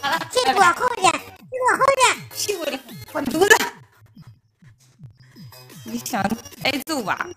好了，屁股往后一点，屁股往后一点，屁股滚犊子！你想挨揍吧？